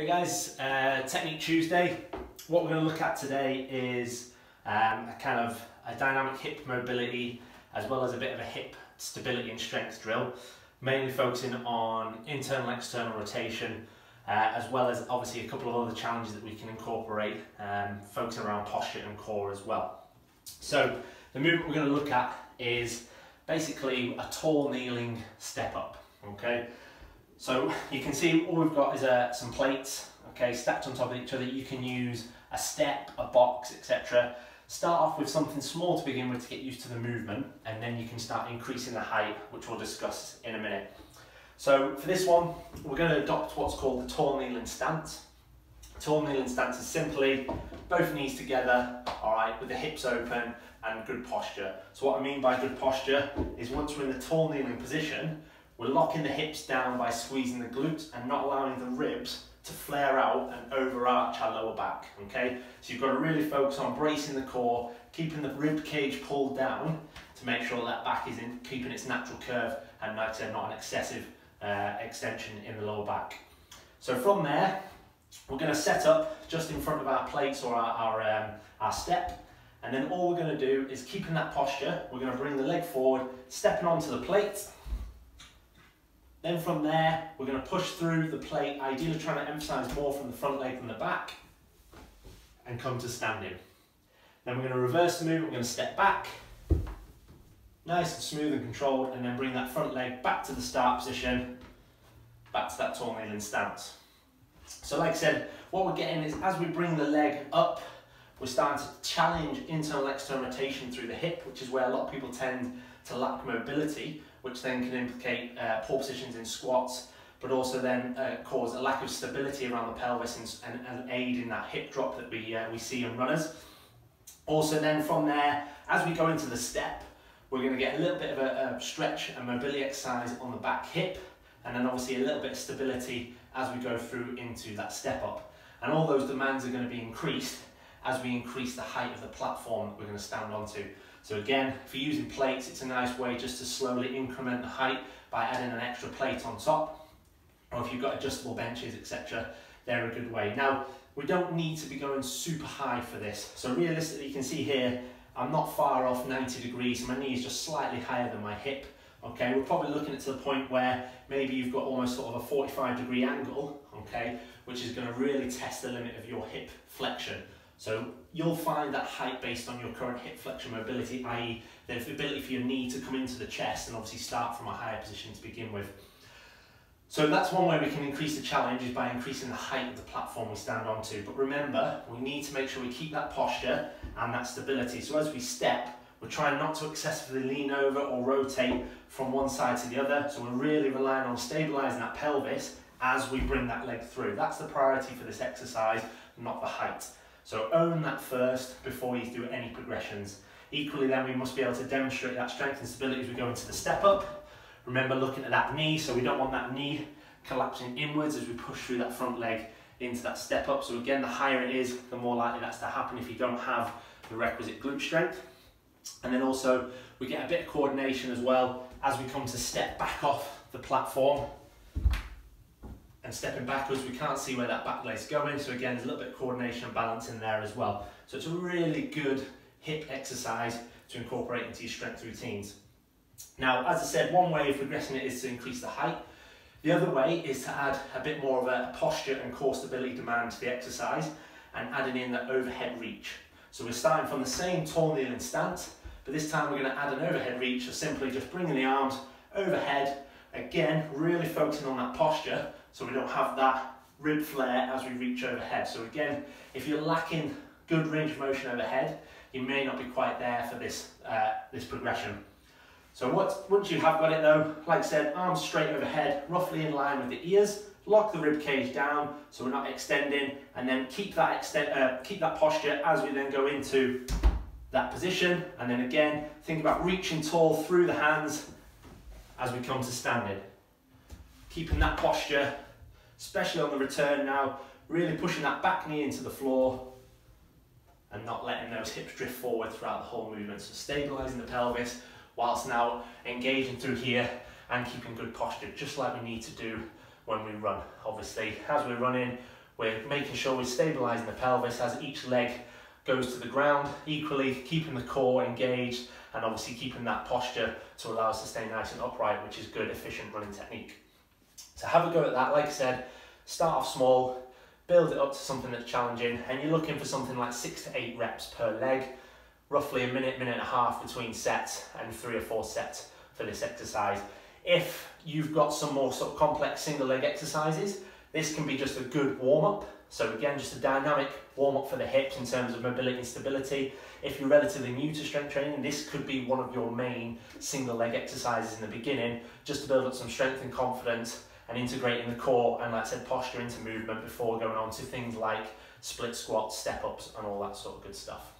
Hey guys, uh, Technique Tuesday. What we're going to look at today is um, a kind of a dynamic hip mobility as well as a bit of a hip stability and strength drill, mainly focusing on internal external rotation uh, as well as obviously a couple of other challenges that we can incorporate, um, focusing around posture and core as well. So the movement we're going to look at is basically a tall kneeling step up, okay? So you can see all we've got is uh, some plates, okay, stacked on top of each other. You can use a step, a box, etc. Start off with something small to begin with to get used to the movement, and then you can start increasing the height, which we'll discuss in a minute. So for this one, we're going to adopt what's called the tall kneeling stance. Tall kneeling stance is simply both knees together, all right, with the hips open and good posture. So what I mean by good posture is once we're in the tall kneeling position, we're locking the hips down by squeezing the glutes and not allowing the ribs to flare out and overarch our lower back, okay? So you've got to really focus on bracing the core, keeping the rib cage pulled down to make sure that back is in, keeping its natural curve and I not an excessive uh, extension in the lower back. So from there, we're going to set up just in front of our plates or our, our, um, our step. And then all we're going to do is keeping that posture, we're going to bring the leg forward, stepping onto the plate, then from there, we're going to push through the plate, ideally trying to emphasize more from the front leg than the back, and come to standing. Then we're going to reverse the move, we're going to step back, nice and smooth and controlled, and then bring that front leg back to the start position, back to that tall kneeling stance. So like I said, what we're getting is as we bring the leg up, we're starting to challenge internal external rotation through the hip, which is where a lot of people tend to lack mobility which then can implicate uh, poor positions in squats, but also then uh, cause a lack of stability around the pelvis and, and, and aid in that hip drop that we, uh, we see in runners. Also then from there, as we go into the step, we're going to get a little bit of a, a stretch and mobility exercise on the back hip, and then obviously a little bit of stability as we go through into that step up. And all those demands are going to be increased as we increase the height of the platform that we're going to stand onto. So again, you're using plates, it's a nice way just to slowly increment the height by adding an extra plate on top. Or if you've got adjustable benches, etc., they're a good way. Now, we don't need to be going super high for this. So realistically, you can see here, I'm not far off 90 degrees. My knee is just slightly higher than my hip. Okay, we're probably looking at to the point where maybe you've got almost sort of a 45 degree angle, okay, which is going to really test the limit of your hip flexion. So you'll find that height based on your current hip flexion mobility, i.e. the ability for your knee to come into the chest and obviously start from a higher position to begin with. So that's one way we can increase the challenge is by increasing the height of the platform we stand onto. But remember, we need to make sure we keep that posture and that stability. So as we step, we're trying not to excessively lean over or rotate from one side to the other. So we're really relying on stabilizing that pelvis as we bring that leg through. That's the priority for this exercise, not the height. So own that first before you do any progressions. Equally then we must be able to demonstrate that strength and stability as we go into the step up. Remember looking at that knee, so we don't want that knee collapsing inwards as we push through that front leg into that step up. So again, the higher it is, the more likely that's to happen if you don't have the requisite glute strength. And then also we get a bit of coordination as well as we come to step back off the platform and stepping backwards, we can't see where that back leg's going. So again, there's a little bit of coordination and balance in there as well. So it's a really good hip exercise to incorporate into your strength routines. Now, as I said, one way of progressing it is to increase the height. The other way is to add a bit more of a posture and core stability demand to the exercise and adding in the overhead reach. So we're starting from the same tall kneeling stance, but this time we're going to add an overhead reach, so simply just bringing the arms overhead, again, really focusing on that posture, so we don't have that rib flare as we reach overhead. So again, if you're lacking good range of motion overhead, you may not be quite there for this, uh, this progression. So what, once you have got it though, like I said, arms straight overhead, roughly in line with the ears, lock the rib cage down so we're not extending, and then keep that, extend, uh, keep that posture as we then go into that position. And then again, think about reaching tall through the hands as we come to standing keeping that posture, especially on the return now, really pushing that back knee into the floor and not letting those hips drift forward throughout the whole movement. So stabilizing the pelvis whilst now engaging through here and keeping good posture, just like we need to do when we run. Obviously, as we're running, We're making sure we're stabilising the pelvis as each leg goes to the ground, equally keeping the core engaged and obviously keeping that posture to allow us to stay nice and upright, which is good, efficient running technique. So have a go at that, like I said, start off small, build it up to something that's challenging, and you're looking for something like six to eight reps per leg, roughly a minute, minute and a half between sets, and three or four sets for this exercise. If you've got some more sort of complex single leg exercises, this can be just a good warm up. So again, just a dynamic warm up for the hips in terms of mobility and stability. If you're relatively new to strength training, this could be one of your main single leg exercises in the beginning, just to build up some strength and confidence and integrating the core and like I said, posture into movement before going on to things like split squats, step ups and all that sort of good stuff.